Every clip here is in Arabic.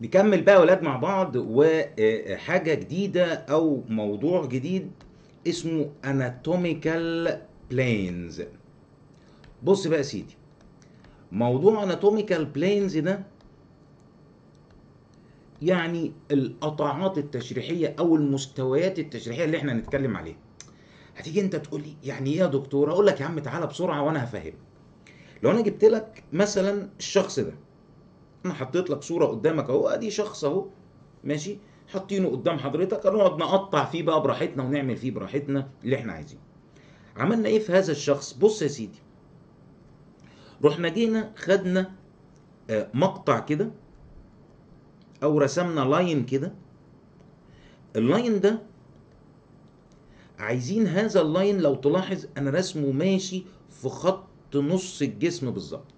نكمل بقى ولاد مع بعض وحاجة جديدة أو موضوع جديد اسمه anatomical planes. بص بقى يا سيدي موضوع anatomical planes ده يعني القطاعات التشريحية أو المستويات التشريحية اللي إحنا هنتكلم عليها. هتيجي أنت تقول لي يعني إيه يا دكتور؟ أقول لك يا عم تعالى بسرعة وأنا هفهمك. لو أنا جبت لك مثلا الشخص ده أنا حطيت لك صورة قدامك أهو أدي شخص أهو ماشي؟ حاطينه قدام حضرتك هنقعد نقطع فيه بقى براحتنا ونعمل فيه براحتنا اللي إحنا عايزينه. عملنا إيه في هذا الشخص؟ بص يا سيدي. رحنا جينا خدنا آه، مقطع كده أو رسمنا line كده. ال line ده عايزين هذا ال line لو تلاحظ أنا رسمه ماشي في خط نص الجسم بالظبط.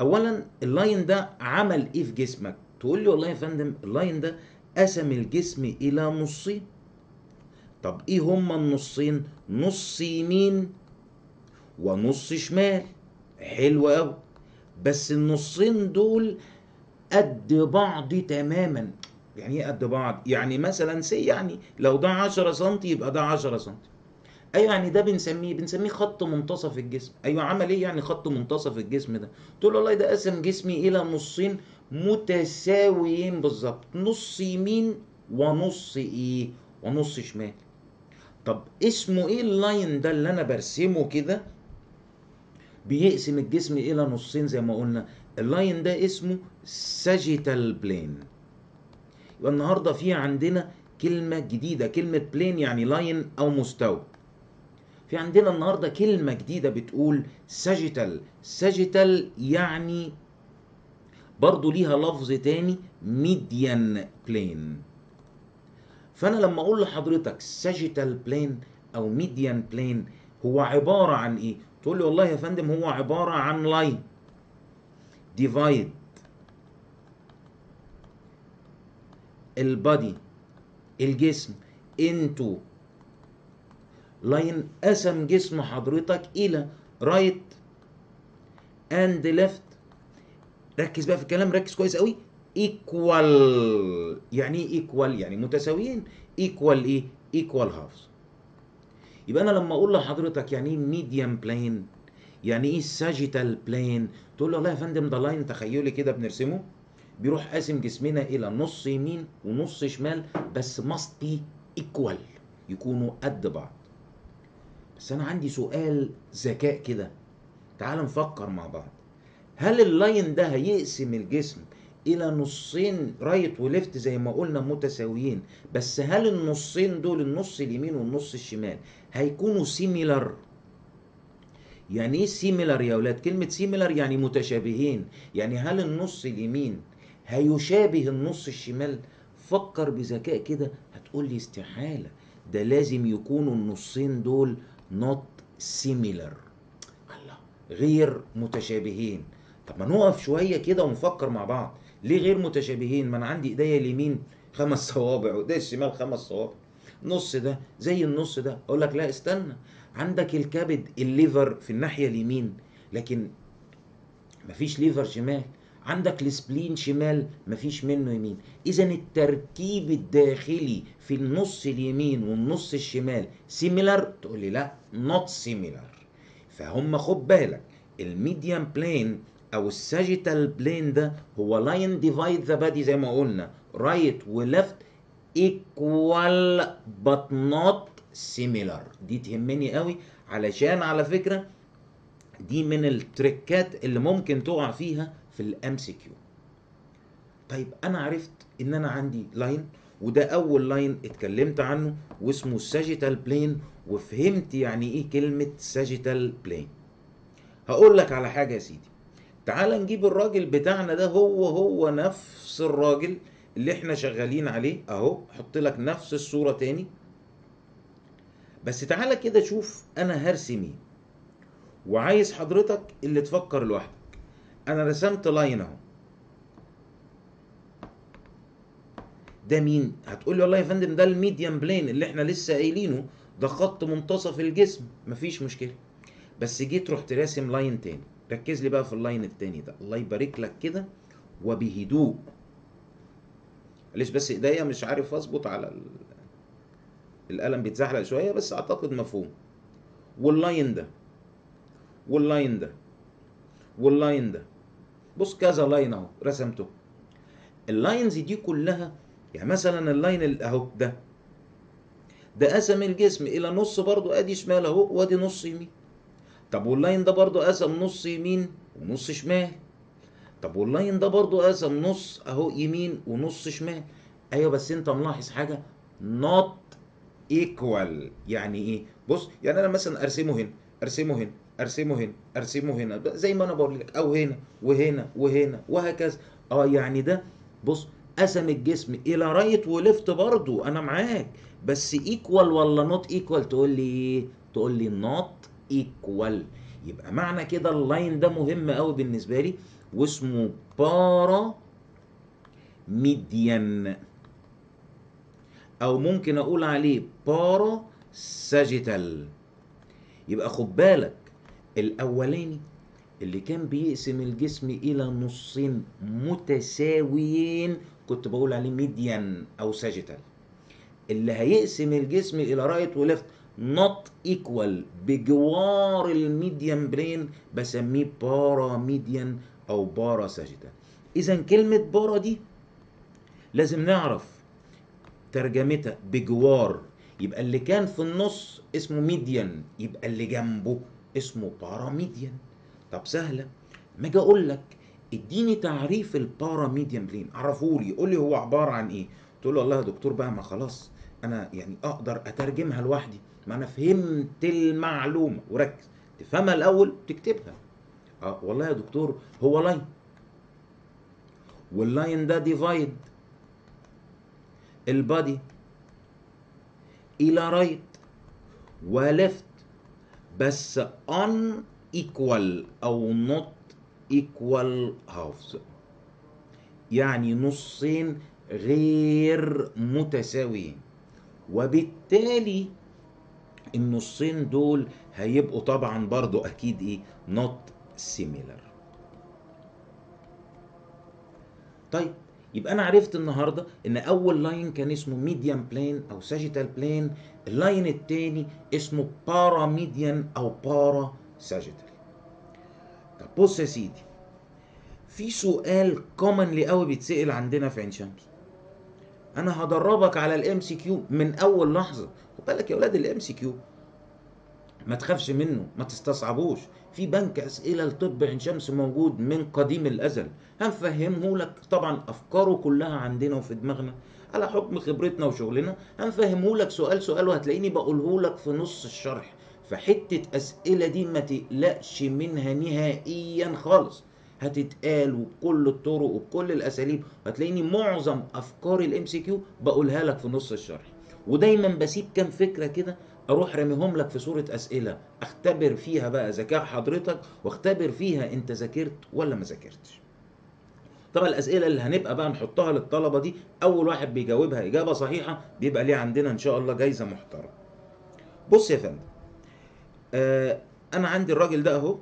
اولا ال line ده عمل إيه في جسمك؟ تقول لي والله يا فندم ال line ده قسم الجسم إلى نصين. طب إيه هما النصين؟ نص يمين ونص شمال. حلو قوي بس النصين دول قد بعض تماما. يعني إيه قد بعض؟ يعني مثلا سي يعني لو ده 10 سم يبقى ده 10 سم أيوه يعني ده بنسميه بنسميه خط منتصف الجسم. أيوه عمل إيه يعني خط منتصف الجسم ده؟ تقول له والله ده قسم جسمي إلى نصين متساويين بالظبط. نص يمين ونص إيه؟ ونص شمال. طب اسمه إيه ال line ده اللي أنا برسمه كده؟ بيقسم الجسم إلى نصين زي ما قلنا. ال line ده اسمه sagittal plane يبقى النهارده في عندنا كلمة جديدة. كلمة plane يعني line أو مستوى. في عندنا النهارده كلمة جديدة بتقول sagittal sagittal يعني برضو ليها لفظ تاني median plane فأنا لما أقول لحضرتك sagittal plane أو median plane هو عبارة عن إيه؟ تقول لي والله يا فندم هو عبارة عن line divide ال body الجسم into line قسم جسم حضرتك إلى right and left ركز بقى في الكلام ركز كويس قوي. equal يعني إيه equal يعني متساويين. equal إيه؟ equal halves يبقى أنا لما أقول لحضرتك يعني إيه median plane يعني إيه sagittal plane تقول له والله يا فندم ده line تخيلي كده بنرسمه. بيروح قاسم جسمنا إلى نص يمين ونص شمال بس must be equal يكونوا قد بعض. بس أنا عندي سؤال ذكاء كده. تعال نفكر مع بعض. هل ال line ده هيقسم الجسم إلى نصين right و left زي ما قلنا متساويين؟ بس هل النصين دول النص اليمين والنص الشمال هيكونوا similar يعني إيه similar يا أولاد؟ كلمة similar يعني متشابهين. يعني هل النص اليمين هيشابه النص الشمال؟ فكر بذكاء كده هتقول لي استحالة. ده لازم يكونوا النصين دول not similar. الله. غير متشابهين. طب ما نقف شوية كده ونفكر مع بعض. ليه غير متشابهين؟ ما أنا عندي إيديا اليمين خمس صوابع وإيديا الشمال خمس صوابع. النص ده زي النص ده. أقول لك لا استنى. عندك الكبد الليفر في الناحية اليمين لكن مفيش liver شمال. عندك ال spleen شمال مفيش منه يمين. إذا التركيب الداخلي في النص اليمين والنص الشمال similar تقول لي لا not similar فهم خد بالك ال median plane أو ال sagittal plane ده هو line divide the body زي ما قلنا right و left equal but not similar. دي تهمني قوي علشان على فكرة دي من ال trickات اللي ممكن تقع فيها في ال MCQ طيب أنا عرفت إن أنا عندي line وده أول line اتكلمت عنه واسمه ال sagittal plane وفهمت يعني إيه كلمة sagittal plane هقول لك على حاجة يا سيدي. تعال نجيب الراجل بتاعنا ده هو هو نفس الراجل اللي إحنا شغالين عليه. أهو أحط لك نفس الصورة تاني. بس تعالى كده شوف أنا هرسم إيه. وعايز حضرتك اللي تفكر لوحدك. أنا رسمت line أهو. ده مين؟ هتقول لي والله يا فندم ده ال median plane اللي إحنا لسه قايلينه. ده خط منتصف الجسم. مفيش مشكلة. بس جيت رحت راسم line تاني. ركز لي بقى في ال line التاني ده. الله يبارك لك كده وبهدوء. معلش بس إيديا مش عارف أظبط على ال... القلم بيتزحلق شوية بس أعتقد مفهوم. وال line ده. وال line ده. وال line ده. بص كذا line أهو رسمته ال lines دي كلها يعني مثلا ال line ال- أهو ده ده قسم الجسم إلى نص برضو أدي شمال أهو وأدي نص يمين. طب وال line ده برضو قسم نص يمين ونص شمال. طب وال line ده برضو قسم نص أهو يمين ونص شمال. أيوه بس أنت ملاحظ حاجة not equal. يعني إيه؟ بص يعني أنا مثلا أرسمه هنا أرسمه هنا. أرسمه هنا أرسمه هنا. زي ما أنا بقول لك أو هنا وهنا وهنا وهكذا. آه يعني ده بص قسم الجسم. إلى right و left برضو أنا معاك. بس equal ولا not equal تقول لي إيه؟ تقول لي not equal يبقى معنى كده ال line ده مهم قوي بالنسبة لي واسمه para median أو ممكن أقول عليه para sagittal يبقى خد بالك الأولاني اللي كان بيقسم الجسم إلى نصين متساويين كنت بقول عليه median أو sagittal اللي هيقسم الجسم إلى right و left not equal بجوار ال median plane بسميه para median أو para sagittal إذا كلمة para دي لازم نعرف ترجمتها بجوار. يبقى اللي كان في النص اسمه median يبقى اللي جنبه. اسمه para median طب سهلة. ما أجي أقول لك إديني تعريف ال para median plane عرفولي قول لي هو عبارة عن إيه. تقول له والله يا دكتور بقى ما خلاص أنا يعني أقدر أترجمها لوحدي ما أنا فهمت المعلومة. وركز. تفهمها الأول تكتبها. آه والله يا دكتور هو line وال line ده divide ال body إلى right و left بس unequal أو not equal halves يعني نصين غير متساويين. وبالتالي النصين دول هيبقوا طبعا برضو أكيد إيه؟ not similar. طيب يبقى أنا عرفت النهارده إن أول line كان اسمه median plane أو sagittal plane ال line التاني اسمه para median أو para sagittal طب بص يا سيدي في سؤال commonly قوي بيتسأل عندنا في عين شمس أنا هدربك على ال MCQ من أول لحظة. خد بالك يا أولاد ال MCQ ما تخافش منه ما تستصعبوش. في بنك أسئلة لطب عين شمس موجود من قديم الأزل. هنفهمه لك. طبعا أفكاره كلها عندنا وفي دماغنا. على حكم خبرتنا وشغلنا هنفهمه لك. سؤال سؤال وهتلاقيني بقوله لك في نص الشرح. فحتة أسئلة دي ما تقلقش منها نهائيا خالص. هتتقال وبكل الطرق وبكل الأساليب. هتلاقيني معظم أفكار ال MCQ بقولها لك في نص الشرح. ودايما بسيب كام فكرة كده أروح راميهم لك في صورة أسئلة. أختبر فيها بقى ذكاء حضرتك واختبر فيها أنت ذاكرت ولا ما ذاكرتش. طبعا الأسئلة اللي هنبقى بقى نحطها للطلبة دي أول واحد بيجاوبها إجابة صحيحة بيبقى ليه عندنا إن شاء الله جايزة محترمة. بص يا فندم آه أنا عندي الراجل ده أهو.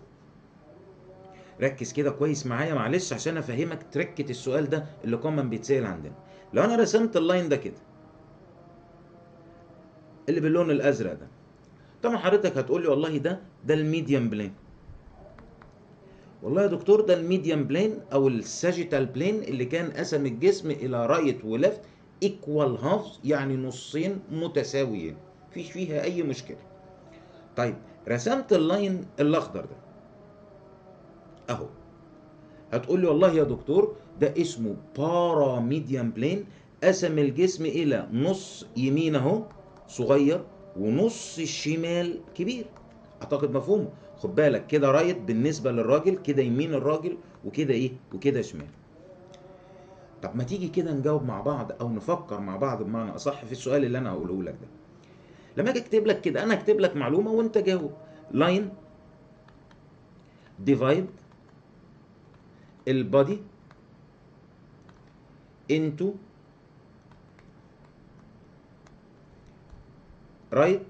ركز كده كويس معايا معلش عشان أفهمك trick السؤال ده اللي common بيتسأل عندنا. لو أنا رسمت ال line ده كده اللي باللون الأزرق ده. طبعا حضرتك هتقول لي والله ده ده ال median plane. والله يا دكتور ده ال median plane أو ال sagittal plane اللي كان قسم الجسم إلى right و left equal halves يعني نصين متساويين. مفيش فيها أي مشكلة. طيب رسمت ال line الأخضر ده. أهو. هتقول لي والله يا دكتور ده اسمه para median plane قسم الجسم إلى نص يمين أهو. صغير ونص الشمال كبير. أعتقد مفهومه خد بالك كده right بالنسبة للراجل كده يمين الراجل وكده إيه؟ وكده شمال. طب ما تيجي كده نجاوب مع بعض أو نفكر مع بعض بمعنى أصح في السؤال اللي أنا هقوله لك ده. لما أجي أكتب لك كده أنا أكتب لك معلومة وأنت جاوب. line divide ال body into right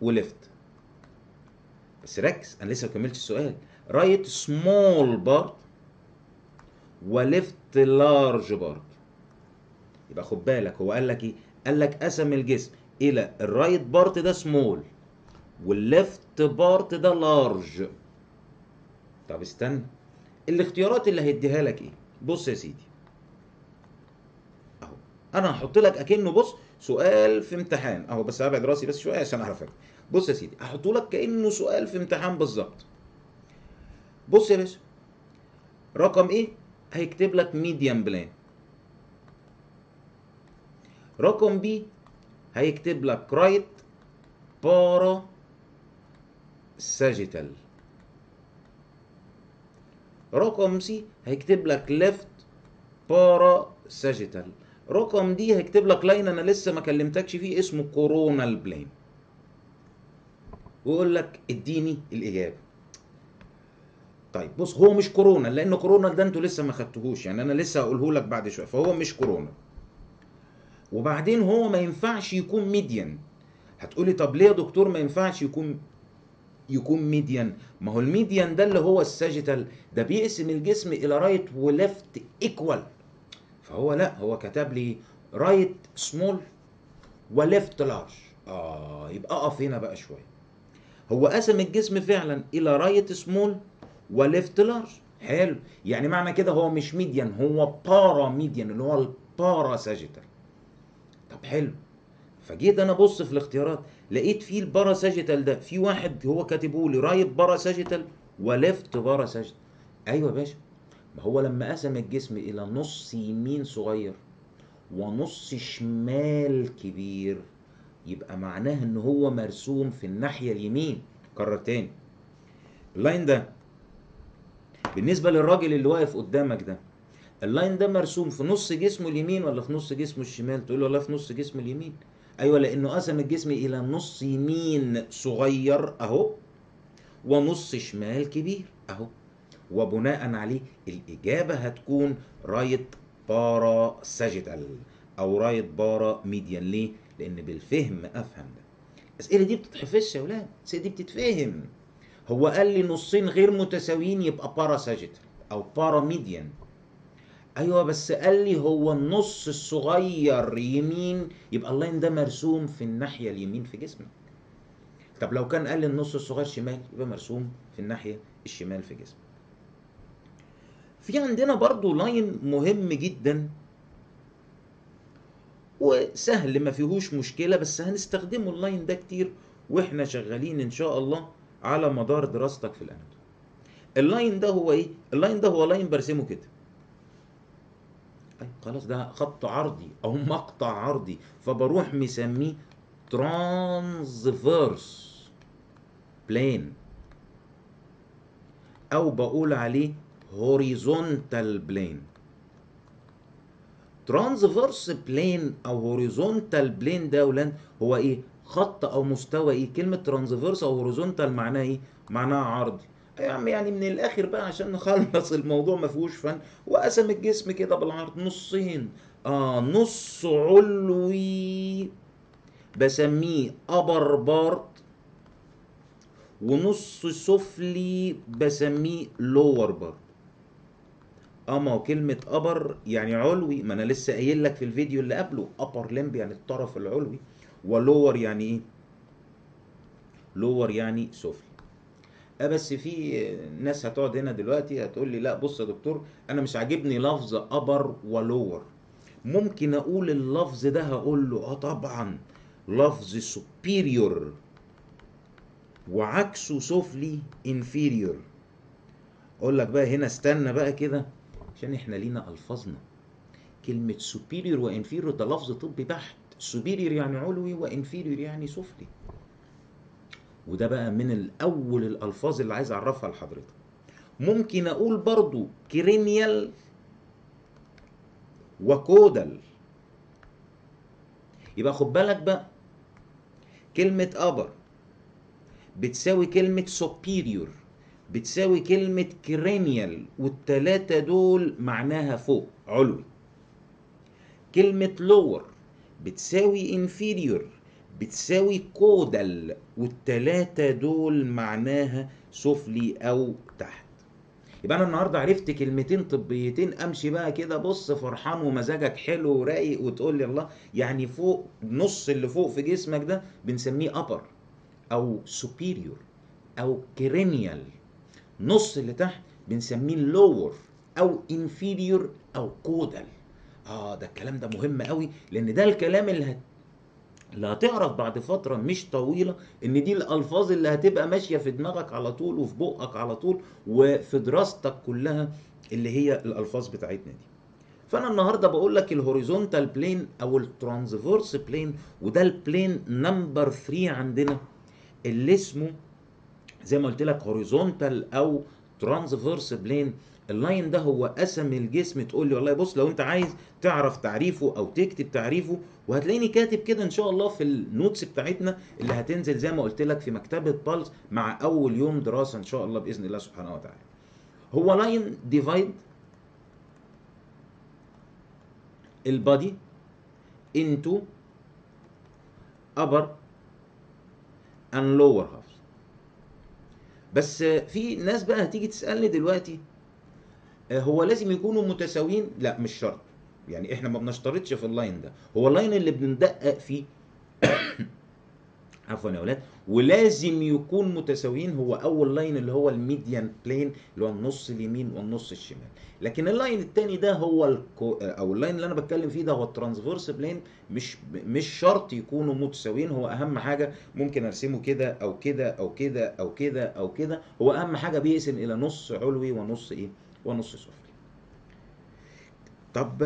و left بس ركز أنا لسه ما كملتش السؤال. right small part و left large part يبقى خد بالك هو قال لك إيه؟ قال لك قسم الجسم إلى ال right part ده small وال left part ده large طب استنى الاختيارات اللي هيديها لك إيه؟ بص يا سيدي. أهو أنا هحط لك أكنه بص سؤال في امتحان. أهو بس هبعد راسي بس شوية عشان أعرف. بص يا سيدي هحطه لك كأنه سؤال في امتحان بالظبط. بص يا باشا رقم A؟ هيكتب لك median plane رقم B هيكتب لك right para sagittal رقم C هيكتب لك left para sagittal رقم D هيكتب لك line أنا لسه ما كلمتكش فيه اسمه coronal plane ويقول لك اديني الإجابة. طيب بص هو مش coronal لأن coronal ده أنتوا لسه ما خدتوهوش يعني أنا لسه هقوله لك بعد شوية فهو مش كورونا وبعدين هو ما ينفعش يكون median هتقولي طب ليه يا دكتور ما ينفعش يكون يكون median ما هو ال median ده اللي هو ال sagittal ده بيقسم الجسم إلى right و left equal فهو لا هو كتب لي right small و left large آه يبقى أقف هنا بقى شوية. هو قسم الجسم فعلا إلى right small و left large حلو. يعني معنى كده هو مش median هو para median اللي هو ال para sagittal طب حلو. فجيت أنا أبص في الاختيارات لقيت فيه ال para sagittal ده في واحد هو كاتبه لي right para sagittal و left para sagittal أيوه يا باشا. ما هو لما قسم الجسم إلى نص يمين صغير ونص شمال كبير يبقى معناه إن هو مرسوم في الناحية اليمين. كرر تاني. ال line ده بالنسبة للراجل اللي واقف قدامك ده ال line ده مرسوم في نص جسمه اليمين ولا في نص جسمه الشمال؟ تقول له لا في نص جسمه اليمين. أيوه لأنه قسم الجسم إلى نص يمين صغير أهو ونص شمال كبير أهو. وبناء عليه الإجابة هتكون right para sagittal أو right para median. ليه؟ لأن بالفهم أفهم ده. الأسئلة دي بتتحفظش يا ولاد الأسئلة دي بتتفهم. هو قال لي نصين غير متساويين يبقى para sagittal أو para median. أيوه بس قال لي هو النص الصغير يمين يبقى ال line ده مرسوم في الناحية اليمين في جسمك. طب لو كان قال لي النص الصغير شمال يبقى مرسوم في الناحية الشمال في جسمك. في عندنا برضو line مهم جدا. وسهل ما فيهوش مشكلة بس هنستخدمه ال line ده كتير وإحنا شغالين إن شاء الله على مدار دراستك في ال anatomy. ال line ده هو إيه؟ ال line ده هو line برسمه كده. أي خلاص ده خط عرضي أو مقطع عرضي فبروح مسميه transverse plane أو بقول عليه horizontal plane transverse plane أو horizontal plane ده ولان هو إيه؟ خط أو مستوى إيه؟ كلمة transverse أو horizontal معناها إيه؟ معناها عرضي يا عم يعني من الآخر بقى عشان نخلص الموضوع ما فيهوش فن. وقسم الجسم كده بالعرض نصين. آه نص علوي بسميه upper part ونص سفلي بسميه lower part أما هو كلمة upper يعني علوي ما أنا لسه قايل لك في الفيديو اللي قبله upper limb يعني الطرف العلوي ولور يعني إيه؟ لور يعني سفلي. آه بس في ناس هتقعد هنا دلوقتي هتقول لي لا بص يا دكتور أنا مش عاجبني لفظ أبر ولور ممكن أقول اللفظ ده هقول له آه طبعا لفظ superior وعكسه سفلي inferior. أقول لك بقى هنا استنى بقى كده. عشان إحنا لينا ألفاظنا. كلمة superior و inferior ده لفظ طبي بحت. superior يعني علوي و inferior يعني سفلي. وده بقى من الأول الألفاظ اللي عايز أعرفها لحضرتك. ممكن أقول برضو cranial و caudal يبقى خد بالك بقى. كلمة upper بتساوي كلمة superior. بتساوي كلمة cranial والتلاتة دول معناها فوق علوي. كلمة lower بتساوي inferior بتساوي كودال والتلاتة دول معناها سفلي أو تحت. يبقى أنا النهارده عرفت كلمتين طبيتين. أمشي بقى كده بص فرحان ومزاجك حلو ورايق وتقول لي الله. يعني فوق نص اللي فوق في جسمك ده بنسميه upper أو superior أو cranial. نص اللي تحت بنسميه lower أو inferior أو caudal. آه ده الكلام ده مهم قوي لأن ده الكلام اللي هت... اللي هتعرف بعد فترة مش طويلة إن دي الألفاظ اللي هتبقى ماشية في دماغك على طول وفي بقك على طول وفي دراستك كلها اللي هي الألفاظ بتاعتنا دي. فأنا النهارده بقول لك ال horizontal plane أو ال transverse plane وده ال plane number 3 عندنا اللي اسمه زي ما قلت لك horizontal أو transverse plane ال line ده هو قسم الجسم. تقول لي والله بص لو أنت عايز تعرف تعريفه أو تكتب تعريفه وهتلاقيني كاتب كده إن شاء الله في ال notes بتاعتنا اللي هتنزل زي ما قلت لك في مكتبة بالز مع أول يوم دراسة إن شاء الله بإذن الله سبحانه وتعالى. هو line divide ال body into upper and lower halves بس في ناس بقى هتيجي تسألني دلوقتي آه، هو لازم يكونوا متساويين؟ لا مش شرط. يعني إحنا ما بنشترطش في ال line ده. هو ال line اللي بندقق فيه عفوا يا أولاد ولازم يكون متساويين هو أول line اللي هو ال median plane اللي هو النص اليمين والنص الشمال. لكن ال line الثاني ده هو الكو أو ال line اللي أنا بتكلم فيه ده هو ال transverse plane مش مش شرط يكونوا متساويين هو أهم حاجة ممكن أرسمه كده أو كده أو كده أو كده أو كده هو أهم حاجة بيقسم إلى نص علوي ونص إيه؟ ونص سفلي. طب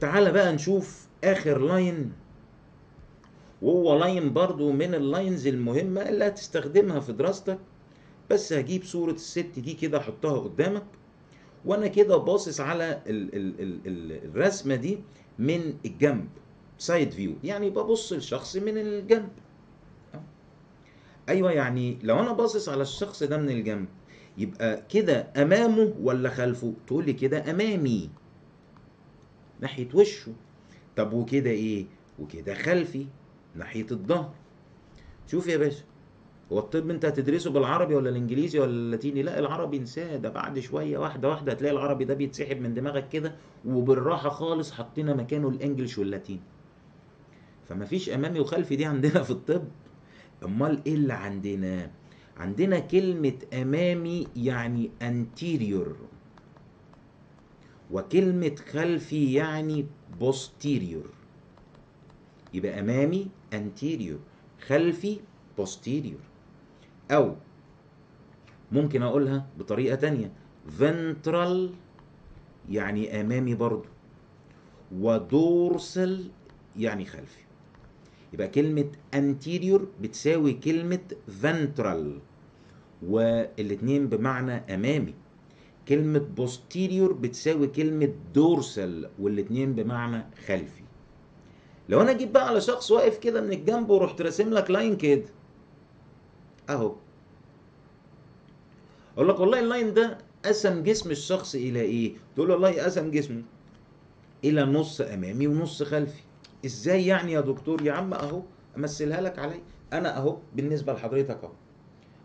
تعالى بقى نشوف آخر line وهو line برضو من ال lines المهمة اللي هتستخدمها في دراستك. بس هجيب صورة الست دي كده احطها قدامك. وأنا كده باصص على ال ال ال ال الرسمة دي من الجنب side view يعني ببص للشخص من الجنب. أيوه يعني لو أنا باصص على الشخص ده من الجنب يبقى كده أمامه ولا خلفه؟ تقول لي كده أمامي. ناحية وشه. طب وكده إيه؟ وكده خلفي. ناحية الظهر. شوف يا باشا هو الطب انت هتدرسه بالعربي ولا الإنجليزي ولا اللاتيني؟ لا العربي انساه. ده بعد شوية واحدة واحدة هتلاقي العربي ده بيتسحب من دماغك كده وبالراحة خالص حطينا مكانه الإنجليش واللاتيني. فما فيش أمامي وخلفي دي عندنا في الطب. أمال إيه اللي عندنا؟ عندنا كلمة أمامي يعني anterior وكلمة خلفي يعني posterior. يبقى أمامي anterior خلفي posterior. أو ممكن أقولها بطريقة تانية ventral يعني أمامي برضو ودورسال يعني خلفي. يبقى كلمة anterior بتساوي كلمة ventral والاتنين بمعنى أمامي. كلمة posterior بتساوي كلمة dorsal والاتنين بمعنى خلفي. لو أنا أجيب بقى على شخص واقف كده من الجنب ورحت راسم لك لاين كده. أهو. أقول لك والله ال line ده قسم جسم الشخص إلى إيه؟ تقول له والله قسم جسمه إلى نص أمامي ونص خلفي. إزاي يعني يا دكتور؟ يا عم أهو أمثلها لك علي. أنا أهو بالنسبة لحضرتك أهو.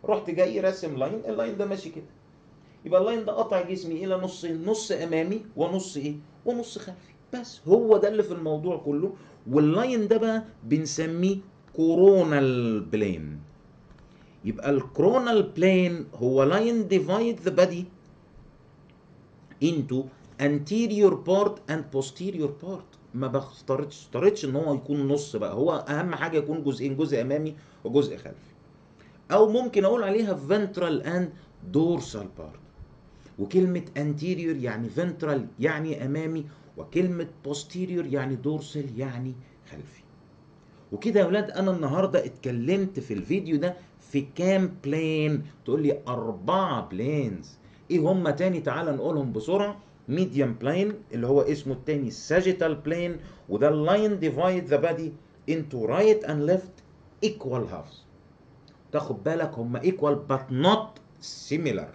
رحت جاي راسم line ال line ده ماشي كده. يبقى ال line ده قطع جسمي إلى نصين نص أمامي ونص إيه؟ ونص خلفي. بس هو ده اللي في الموضوع كله. وال line ده بقى بنسميه coronal plane يبقى ال coronal plane هو line divide the body into anterior part and posterior part. ما بختارتش اشترطش إن هو يكون نص بقى. هو أهم حاجة يكون جزئين جزء أمامي وجزء خلفي. أو ممكن أقول عليها ventral and dorsal part. وكلمة anterior يعني ventral يعني أمامي وكلمة posterior يعني dorsal يعني خلفي. وكده يا أولاد أنا النهارده اتكلمت في الفيديو ده في كام plane تقول لي أربعة planes إيه هم؟ تاني تعال نقولهم بسرعة. median plane اللي هو اسمه التاني sagittal plane وده ال line divide the body into right and left equal halves. تاخد بالك هم equal but not similar.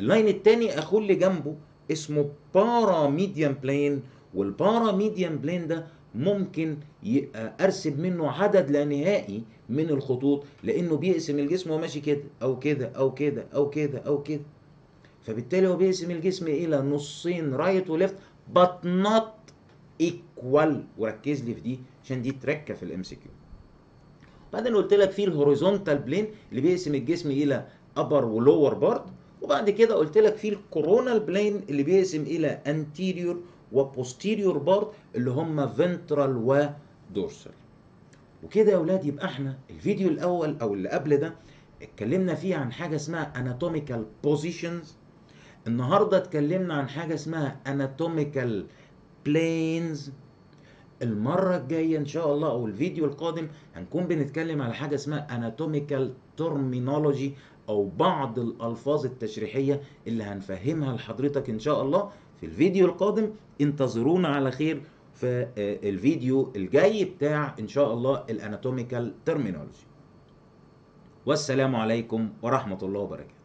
ال line التاني اخو اللي جنبه اسمه paramedian plane وال paramedian plane ده ممكن ارسم منه عدد لا نهائي من الخطوط لأنه بيقسم الجسم وهو ماشي كده أو كده أو كده أو كده أو كده. فبالتالي هو بيقسم الجسم إلى نصين right و left but not equal. وركز لي في دي عشان دي تركة في ال MCQ بعدين قلت لك في ال horizontal plane اللي بيقسم الجسم إلى upper و lower part وبعد كده قلت لك في ال coronal plane اللي بيقسم إلى anterior و posterior part اللي هم ventral و dorsal وكده يا أولاد يبقى إحنا الفيديو الأول أو اللي قبل ده اتكلمنا فيه عن حاجة اسمها anatomical positions. النهارده اتكلمنا عن حاجة اسمها anatomical planes. المرة الجاية إن شاء الله أو الفيديو القادم هنكون بنتكلم على حاجة اسمها anatomical terminology أو بعض الألفاظ التشريحية اللي هنفهمها لحضرتك إن شاء الله في الفيديو القادم. انتظرونا على خير في الفيديو الجاي بتاع إن شاء الله الاناتوميكال terminology. والسلام عليكم ورحمة الله وبركاته.